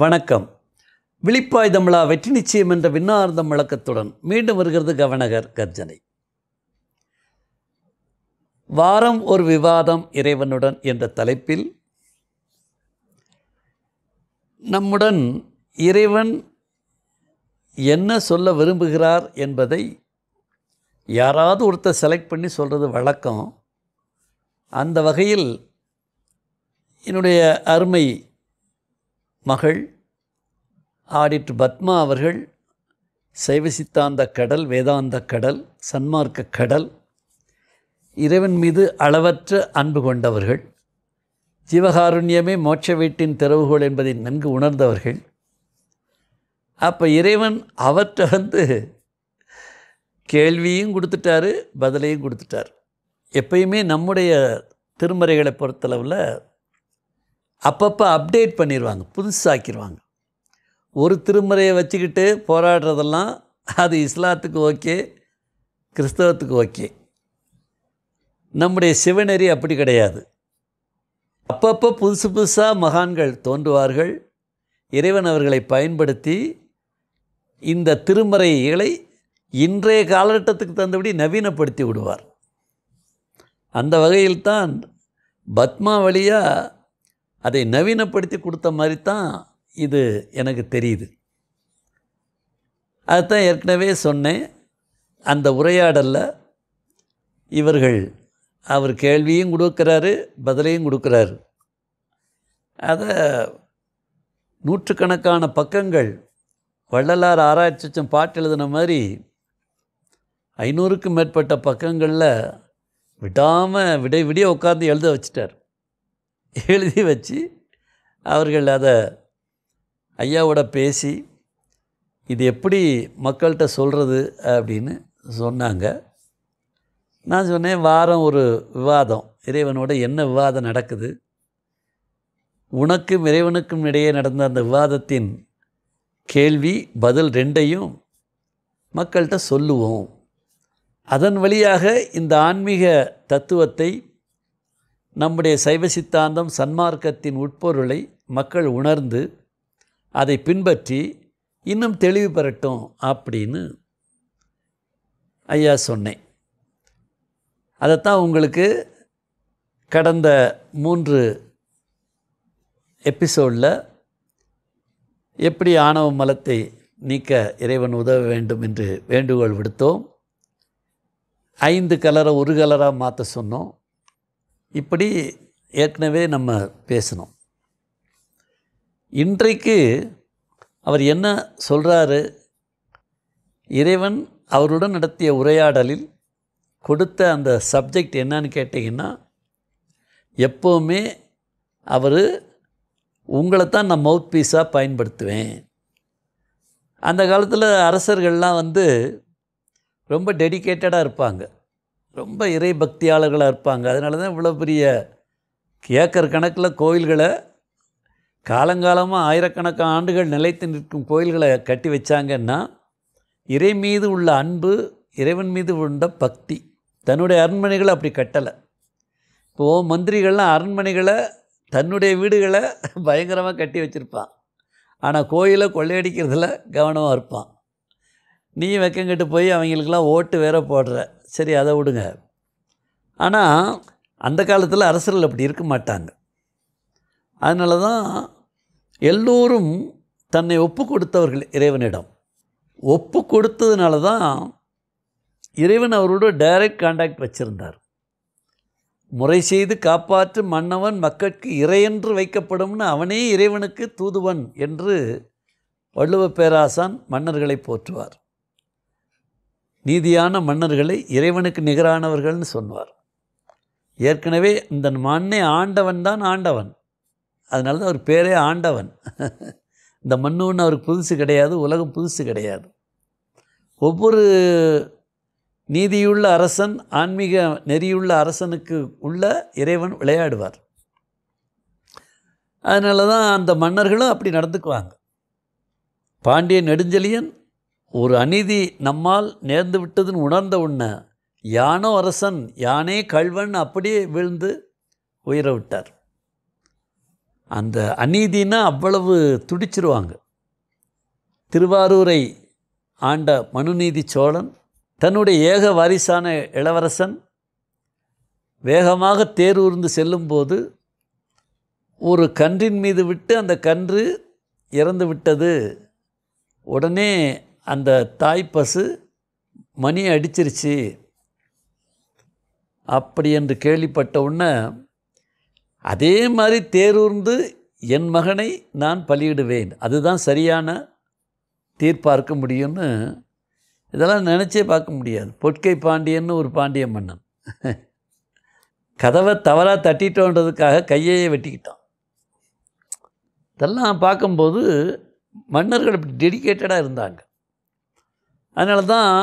வணக்கம். விழிப்பாய் தமிழா வெற்றி நிச்சயம் என்ற விண்ணார்ந்த முழக்கத்துடன் மீண்டும் வருகிறது கவனகர் கர்ஜனை. வாரம் ஒரு விவாதம் இறைவனுடன் என்ற தலைப்பில் நம்முடன் இறைவன் என்ன சொல்ல விரும்புகிறார் என்பதை யாராவது ஒருத்தர் செலக்ட் பண்ணி சொல்கிறது வழக்கம். அந்த வகையில் என்னுடைய அருமை மகள் ஆடிட் பத்மா அவர்கள் சைவ சித்தாந்த கடல் வேதாந்த கடல் சன்மார்க்க கடல் இறைவன் மீது அளவற்ற அன்பு கொண்டவர்கள் ஜீவகாருண்யமே மோட்ச வீட்டின் திறவுகோள் என்பதை நன்கு உணர்ந்தவர்கள். அப்போ இறைவன் அவற்றை வந்து கேள்வியும் கொடுத்துட்டாரு பதிலையும் கொடுத்துட்டார். எப்பயுமே நம்முடைய திருமறைகளை பொறுத்தளவில் அப்பப்போ அப்டேட் பண்ணிடுவாங்க புதுசாக்கிடுவாங்க ஒரு திருமறையை வச்சுக்கிட்டு போராடுறதெல்லாம் அது இஸ்லாத்துக்கு ஓகே கிறிஸ்தவத்துக்கு ஓகே. நம்முடைய சிவநெறி அப்படி கிடையாது. அப்பப்போ புதுசு புதுசாக மகான்கள் தோன்றுவார்கள். இறைவன் அவர்களை பயன்படுத்தி இந்த திருமறைகளை இன்றைய காலகட்டத்துக்கு தந்தபடி நவீனப்படுத்தி விடுவார். அந்த வகையில்தான் பத்மா வழியாக அதை நவீனப்படுத்தி கொடுத்த மாதிரி தான் இது எனக்கு தெரியுது. அதுதான் ஏற்கனவே சொன்னேன் அந்த உரையாடலில் இவர்கள் அவர் கேள்வியும் கொடுக்குறாரு பதிலையும் கொடுக்குறாரு. அதை நூற்றுக்கணக்கான பக்கங்கள் வள்ளலார் ஆராய்ச்சிச்சம் பாட்டு எழுதின மாதிரி ஐநூறுக்கும் மேற்பட்ட பக்கங்களில் விடாமல் விடை விடிய உட்காந்து எழுத வச்சிட்டார். எழுதி வச்சு அவர்கள் அதை ஐயாவோட பேசி இது எப்படி மக்கள்கிட்ட சொல்கிறது அப்படின்னு சொன்னாங்க. நான் சொன்னேன் வாரம் ஒரு விவாதம். இறைவனோட என்ன விவாதம் நடக்குது? உனக்கும் இறைவனுக்கும் இடையே நடந்த அந்த விவாதத்தின் கேள்வி பதில் ரெண்டையும் மக்கள்கிட்ட சொல்லுவோம். அதன் வழியாக இந்த ஆன்மீக தத்துவத்தை நம்முடைய சைவ சித்தாந்தம் சன்மார்க்கத்தின் உட்பொருளை மக்கள் உணர்ந்து அதை பின்பற்றி இன்னும் தெளிவு பெறட்டும் அப்படின்னு ஐயா சொன்னேன். அதைத்தான் உங்களுக்கு கடந்த மூன்று எபிசோடில் எப்படி ஆணவ மலத்தை நீக்க இறைவன் உதவ வேண்டும் என்று வேண்டுகோள் விடுத்தோம். ஐந்து கலரை ஒரு கலராக மாற்ற சொன்னோம். இப்படி ஏற்கனவே நம்ம பேசணும் இன்றைக்கு அவர் என்ன சொல்கிறாரு இறைவன் அவருடன் நடத்திய உரையாடலில் கொடுத்த அந்த சப்ஜெக்ட் என்னன்னு கேட்டிங்கன்னா எப்போவுமே அவர் உங்களை தான் நான் மவுத் பீஸாக பயன்படுத்துவேன். அந்த காலத்தில் அரசர்கள்லாம் வந்து ரொம்ப டெடிக்கேட்டடாக இருப்பாங்க. ரொம்ப இறை பக்தியாளர்களாக இருப்பாங்க. அதனால தான் இவ்வளோ பெரிய ஏக்கர் கணக்கில் கோயில்களை காலங்காலமாக ஆயிரக்கணக்கான ஆண்டுகள் நிலைத்து நிற்கும் கோயில்களை கட்டி வச்சாங்கன்னா இறை மீது உள்ள அன்பு இறைவன் மீது உள்ள பக்தி தன்னுடைய அரண்மனைகளை அப்படி கட்டலை. இப்போது மந்திரிகள்லாம் அரண்மனைகளை தன்னுடைய வீடுகளை பயங்கரமாக கட்டி வச்சுருப்பான். ஆனால் கோயிலை கொள்ளையடிக்கிறதுல கவனமாக இருப்பான். நீ வெக்கங்கிட்டு போய் அவங்களுக்கெல்லாம் ஓட்டு வேற போடுற. சரி அதை விடுங்க. ஆனால் அந்த காலத்தில் அரசர்கள் அப்படி இருக்க மாட்டாங்க. அதனால தான் எல்லோரும் தன்னை ஒப்பு கொடுத்தவர்கள் இறைவனிடம். ஒப்பு கொடுத்ததுனால தான் இறைவன் அவரோட டைரக்ட் காண்டாக்ட் வச்சுருந்தார். முறை செய்து காப்பாற்று மன்னவன் மக்களுக்கு இறையென்று வைக்கப்படும்னு அவனே இறைவனுக்கு தூதுவன் என்று வள்ளுவ பேராசான் மன்னர்களை போற்றுவார். நீதியான மன்னர்களை இறைவனுக்கு நிகரானவர்கள்னு சொன்னார் ஏற்கனவே இந்த மண்ணை ஆண்டவன் தான் ஆண்டவன். அதனால தான் அவர் பேரே ஆண்டவன். இந்த மண்ணுன்னு அவருக்கு புதுசு கிடையாது உலகம் புதுசு கிடையாது. ஒவ்வொரு நீதியுள்ள அரசன் ஆன்மீக நெறியுள்ள அரசனுக்கு உள்ள இறைவன் விளையாடுவார். அதனால தான் அந்த மன்னர்களும் அப்படி நடந்துக்குவாங்க. பாண்டிய நெடுஞ்செழியன் ஒரு அநீதி நம்மால் நேர்ந்து விட்டதுன்னு உணர்ந்த உடனே யானோ அரசன் யானே கல்வன் அப்படியே விழுந்து உயிர விட்டார். அந்த அநீதினா அவ்வளவு துடிச்சிருவாங்க. திருவாரூரை ஆண்ட மனுநீதி சோழன் தன்னுடைய ஏக வாரிசான இளவரசன் வேகமாக தேரூர்ந்து செல்லும்போது ஒரு கன்றின் மீது விட்டு அந்த கன்று இறந்து விட்டது. உடனே அந்த தாய் பசு மணி அடிச்சிருச்சு. அப்படி என்று கேள்விப்பட்ட உடனே அதே மாதிரி தேரூர்ந்து என் மகனை நான் பலியிடுவேன். அதுதான் சரியான தீர்ப்பார்க்க முடியும்னு இதெல்லாம் நினச்சே பார்க்க முடியாது. பொற்கை பாண்டியன்னு ஒரு பாண்டிய மன்னன். கதவை தவறாக தட்டிட்டோன்றதுக்காக கையையே வெட்டிக்கிட்டான். இதெல்லாம் பார்க்கும்போது மன்னர்கள் இப்படி டெடிக்கேட்டடாக இருந்தாங்க. அதனால தான்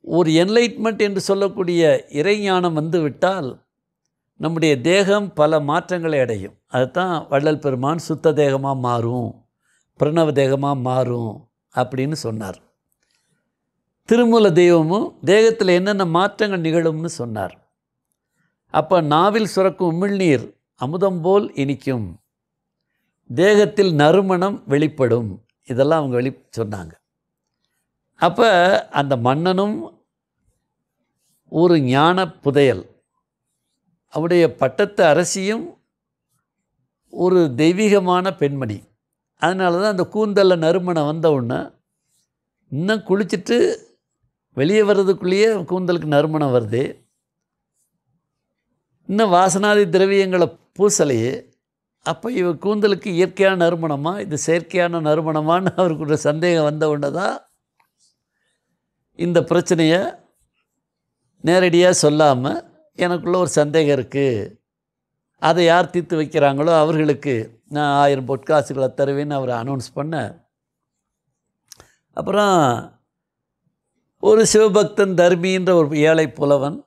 ஒரு என்லைட்மெண்ட் என்று சொல்லக்கூடிய இறைஞானம் வந்து விட்டால் நம்முடைய தேகம் பல மாற்றங்களை அடையும். அதுதான் வள்ளல் பெருமான் சுத்த தேகமாக மாறும் பிரணவ தேகமாக மாறும் அப்படின்னு சொன்னார். திருமூல தெய்வமும் தேகத்தில் என்னென்ன மாற்றங்கள் நிகழும்னு சொன்னார். அப்போ நாவில் சுரக்கும் உமிழ்நீர் அமுதம் போல் இனிக்கும். தேகத்தில் நறுமணம் வெளிப்படும். இதெல்லாம் அவங்க வெளி சொன்னாங்க. அப்போ அந்த மன்னனும் ஒரு ஞான புதையல். அவருடைய பட்டத்து அரசியும் ஒரு தெய்வீகமான பெண்மணி. அதனால தான் அந்த கூந்தலில் நறுமணம் வந்தவுடனே இன்னும் குளிச்சுட்டு வெளியே வர்றதுக்குள்ளேயே கூந்தலுக்கு நறுமணம் வருது. இன்னும் வாசனாதி திரவியங்களை பூசலையே. அப்போ இவ கூந்தலுக்கு இயற்கையான நறுமணமா? இது செயற்கையான நறுமணமான்னு அவருக்கு ஒரு சந்தேகம் வந்த உடனே தான் இந்த பிரச்சனையை நேரடியாக சொல்லாமல் எனக்குள்ளே ஒரு சந்தேகம் இருக்குது அதை யார் தீர்த்து வைக்கிறாங்களோ அவர்களுக்கு நான் ஆயிரம் பொற்காசுகளை தருவேன்னு அவர் அனௌன்ஸ் பண்ண. அப்புறம் ஒரு சிவபக்தன் தர்மின்ற ஒரு ஏழை புலவன்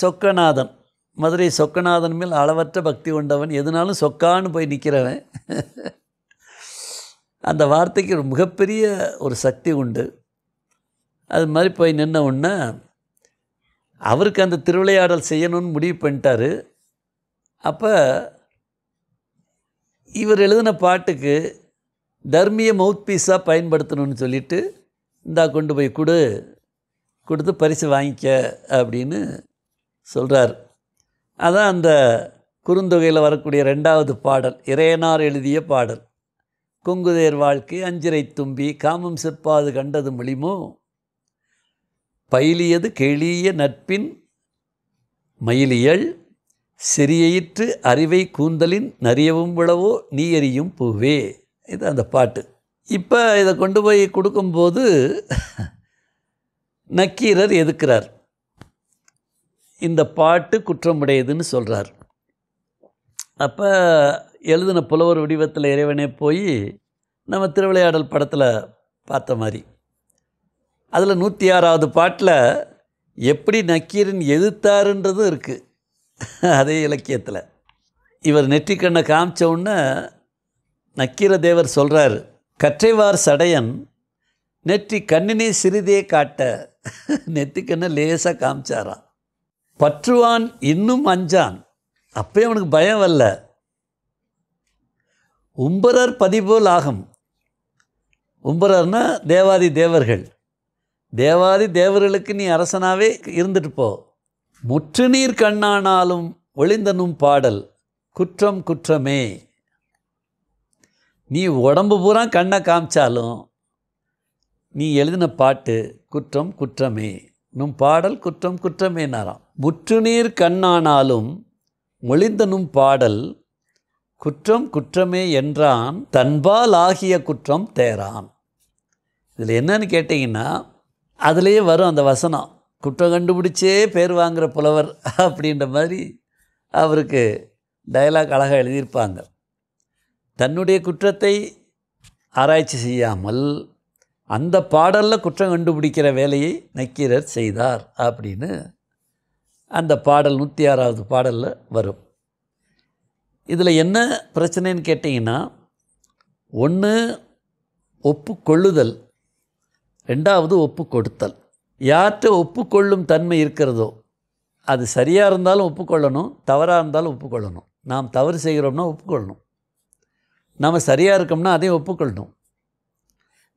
சொக்கநாதன் மதுரை சொக்கநாதன் மேல் அளவற்ற பக்தி கொண்டவன் எதுனாலும் சொக்கான்னு போய் நிற்கிறவன் அந்த வார்த்தைக்கு ஒரு மிகப்பெரிய ஒரு சக்தி உண்டு. அது மாதிரி போய் நின்ன உடனே அவருக்கு அந்த திருவிளையாடல் செய்யணும்னு முடிவு பண்ணிட்டாரு. அப்போ இவர் எழுதின பாட்டுக்கு தர்மிய மவுத் பீஸாக பயன்படுத்தணும்னு சொல்லிட்டு இந்தா கொண்டு போய் கொடு கொடுத்து பரிசு வாங்கிக்க அப்படின்னு சொல்கிறார் அதான் அந்த குறுந்தொகையில் வரக்கூடிய ரெண்டாவது பாடல் இறையனார் எழுதிய பாடல். கொங்குதேர் வாழ்க்கை அஞ்சிரை தும்பி காமம் செப்பாது கண்டது மொழிமோ பயிலியது கெளிய நட்பின் மயிலியல் சிறியயிற்று அறிவை கூந்தலின் நறியவும் விழவோ நீ எறியும் பூவே. இது அந்த பாட்டு. இப்போ இதை கொண்டு போய் கொடுக்கும்போது நக்கீரர் எதுக்கிறார்? இந்த பாட்டு குற்றமுடையதுன்னு சொல்கிறார் அப்போ எழுதின புலவர் வடிவத்தில் இறைவனே போய் நம்ம திருவிளையாடல் படத்தில் பார்த்த மாதிரி. அதில் நூற்றி ஆறாவது பாட்டில் எப்படி நக்கீரன் எதிர்த்தாருன்றதும் இருக்குது அதே இலக்கியத்தில். இவர் நெற்றிக்கண்ணை காமிச்ச உடனே நக்கீர தேவர் சொல்கிறார் கற்றைவார் சடையன் நெற்றி கண்ணினை சிறிதே காட்ட. நெத்திக்கண்ணை லேசாக காமிச்சாராம். பற்றுவான் இன்னும் அஞ்சான். அப்போ அவனுக்கு பயம் வரல. உம்பரர் பதிபோல் ஆகும். உம்பரர்னா தேவாதி தேவர்கள். தேவாதி தேவர்களுக்கு நீ அரசனாகவே இருந்துட்டு போ. முற்று நீர் கண்ணானாலும் ஒளிந்தனும் பாடல் குற்றம் குற்றமே. நீ உடம்பு பூரா கண்ணை காமிச்சாலும் நீ எழுதின பாட்டு குற்றம் குற்றமே. நும் பாடல் குற்றம் குற்றமே குற்றமேனாராம். முற்றுநீர் கண்ணானாலும் ஒளிந்தனும் பாடல் குற்றம் குற்றமே என்றான் தன்பால் ஆகிய குற்றம் தேரான். இதில் என்னன்னு கேட்டிங்கன்னா அதுலேயே வரும் அந்த வசனம். குற்றம் கண்டுபிடிச்சே பேர் வாங்குகிற புலவர் அப்படின்ற மாதிரி அவருக்கு டயலாக் அழகாக எழுதியிருப்பாங்க. தன்னுடைய குற்றத்தை ஆராய்ச்சி செய்யாமல் அந்த பாடலில் குற்றம் கண்டுபிடிக்கிற வேலையை நக்கீரர் செய்தார் அப்படின்னு அந்த பாடல் நூற்றி ஆறாவது பாடலில் வரும். இதில் என்ன பிரச்சனைன்னு கேட்டிங்கன்னா ஒன்று ஒப்புக்கொள்ளுதல். ரெண்டாவது ஒப்பு கொடுத்தல் யார்கிட்ட ஒப்புக்கொள்ளும் தன்மை இருக்கிறதோ அது சரியாக இருந்தாலும் ஒப்புக்கொள்ளணும் தவறாக இருந்தாலும் ஒப்புக்கொள்ளணும். நாம் தவறு செய்கிறோம்னா ஒப்புக்கொள்ளணும். நாம் சரியாக இருக்கோம்னா அதையும் ஒப்புக்கொள்ளணும்.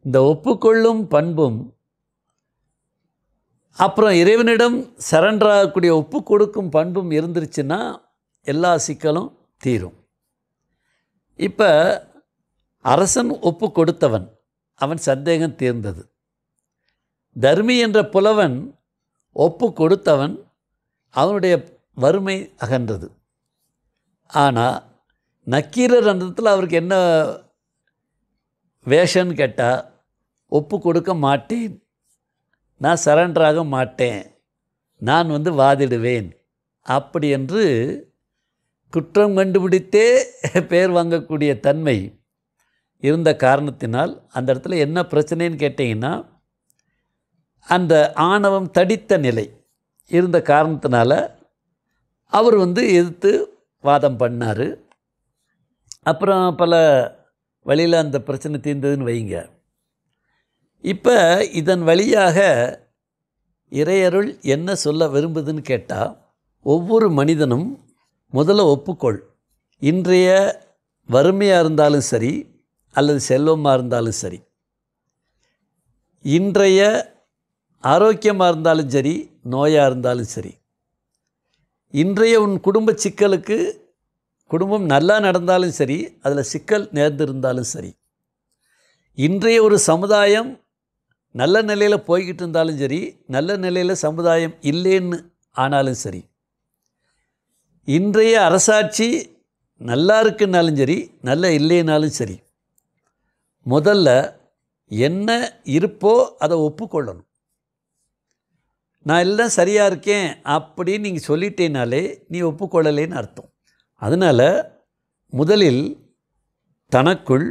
இந்த ஒப்புக்கொள்ளும் பண்பும் அப்புறம் இறைவனிடம் சரண்டராகக்கூடிய ஒப்பு கொடுக்கும் பண்பும் இருந்துருச்சுன்னா எல்லா சிக்கலும் தீரும். இப்போ அரசன் ஒப்பு கொடுத்தவன் அவன் சந்தேகம் தீர்ந்தது. தர்மி என்ற புலவன் ஒப்பு கொடுத்தவன் அவனுடைய வறுமை அகன்றது. ஆனால் நக்கீரர் அந்த இடத்துல அவருக்கு என்ன வேஷன்னு கேட்டால் ஒப்பு கொடுக்க மாட்டேன். நான் சரண்டராக மாட்டேன். நான் வந்து வாதிடுவேன். அப்படி என்று குற்றம் கண்டுபிடித்தே பேர் வாங்கக்கூடிய தன்மை இருந்த காரணத்தினால் அந்த இடத்துல என்ன பிரச்சனைன்னு கேட்டிங்கன்னா அந்த ஆணவம் தடித்த நிலை இருந்த காரணத்தினால அவர் வந்து எதிர்த்து வாதம் பண்ணார். அப்புறம் பல வழியில் அந்த பிரச்சனை தீர்ந்ததுன்னு வைங்க. இப்போ இதன் வழியாக இறையருள் என்ன சொல்ல விரும்புதுன்னு கேட்டால் ஒவ்வொரு மனிதனும் முதல்ல ஒப்புக்கொள். இன்றைய வறுமையாக இருந்தாலும் சரி அல்லது செல்வமாக இருந்தாலும் சரி. இன்றைய ஆரோக்கியமாக இருந்தாலும் சரி நோயாக இருந்தாலும் சரி. இன்றைய உன் குடும்ப சிக்கலுக்கு குடும்பம் நல்லா நடந்தாலும் சரி அதில் சிக்கல் நேர்ந்திருந்தாலும் சரி. இன்றைய ஒரு சமுதாயம் நல்ல நிலையில் போய்கிட்டு இருந்தாலும் சரி நல்ல நிலையில் சமுதாயம் இல்லைன்னு ஆனாலும் சரி. இன்றைய அரசாட்சி நல்லா இருக்குன்னாலும் சரி நல்லா இல்லைனாலும் சரி. முதல்ல என்ன இருப்போ அதை ஒப்புக்கொள்ளணும். நான் எல்லாம் சரியாக இருக்கேன் அப்படின்னு நீங்கள் சொல்லிட்டேனாலே நீ ஒப்புக்கொள்ளலேன்னு அர்த்தம். அதனால் முதலில் தனக்குள்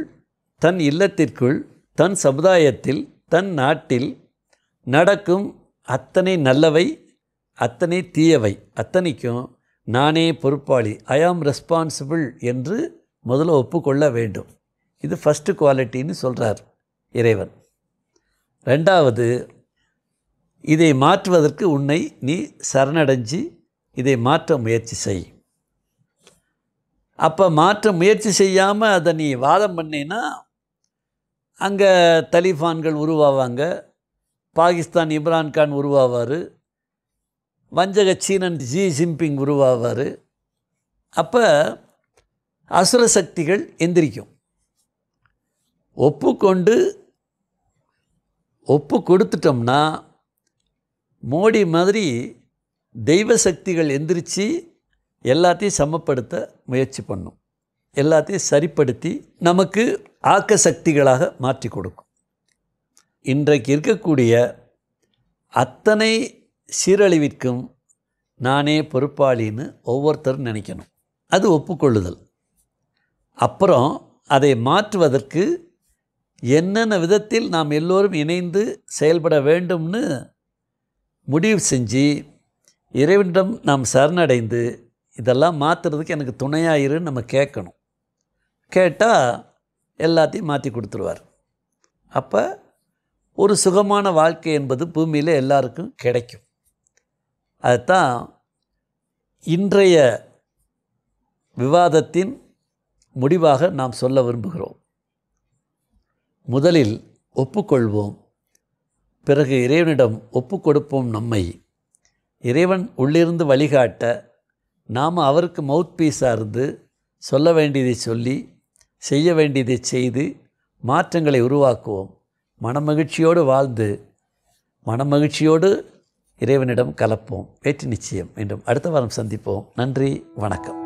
தன் இல்லத்திற்குள் தன் சமுதாயத்தில் தன் நாட்டில் நடக்கும் அத்தனை நல்லவை அத்தனை தீயவை அத்தனைக்கும் நானே பொறுப்பாளி ஐ ஆம் ரெஸ்பான்சிபிள் என்று முதல்ல ஒப்புக்கொள்ள வேண்டும். இது ஃபஸ்ட்டு குவாலிட்டின்னு சொல்கிறார் இறைவன். ரெண்டாவது இதை மாற்றுவதற்கு உன்னை நீ சரணடைஞ்சு இதை மாற்ற முயற்சி செய். அப்போ மாற்ற முயற்சி செய்யாமல் அதை நீ வாதம் பண்ணினா அங்கே தலிபான்கள் உருவாவாங்க பாகிஸ்தான் இம்ரான்கான் உருவாவார் வஞ்சக சீனன் ஜி ஜின்பிங் உருவாவார். அப்போ அசுர சக்திகள் எந்திரிக்கும். ஒப்புக்கொண்டு ஒப்பு கொடுத்துட்டோம்னா மோடி மாதிரி தெய்வ சக்திகள் எந்திரிச்சு எல்லாத்தையும் சமப்படுத்த முயற்சி பண்ணும். எல்லாத்தையும் சரிப்படுத்தி நமக்கு ஆக்க சக்திகளாக மாற்றி கொடுக்கும். இன்றைக்கு இருக்கக்கூடிய அத்தனை சீரழிவிற்கும் நானே பொறுப்பாளின்னு ஒவ்வொருத்தரும் நினைக்கணும். அது ஒப்புக்கொள்ளுதல். அப்புறம் அதை மாற்றுவதற்கு என்னென்ன விதத்தில் நாம் எல்லோரும் இணைந்து செயல்பட வேண்டும்னு முடிவு செஞ்சு இறைவனிடம் நாம் சரணடைந்து இதெல்லாம் மாற்றுறதுக்கு எனக்கு துணையாயிருன்னு நம்ம கேட்கணும். கேட்டால் எல்லாத்தையும் மாற்றி கொடுத்துருவார். அப்போ ஒரு சுகமான வாழ்க்கை என்பது பூமியில் எல்லாருக்கும் கிடைக்கும். அதுதான் இன்றைய விவாதத்தின் முடிவாக நாம் சொல்ல விரும்புகிறோம். முதலில் ஒப்புக்கொள்வோம். பிறகு இறைவனிடம் ஒப்பு கொடுப்போம் நம்மை. இறைவன் உள்ளிருந்து வழிகாட்ட நாம் அவருக்கு மவுத் பீஸாக இருந்து சொல்ல வேண்டியதை சொல்லி செய்ய வேண்டியதை செய்து மாற்றங்களை உருவாக்குவோம். மனமகிழ்ச்சியோடு வாழ்ந்து மனமகிழ்ச்சியோடு இறைவனிடம் கலப்போம். வெற்றி நிச்சயம். என்றும் அடுத்த வாரம் சந்திப்போம். நன்றி வணக்கம்.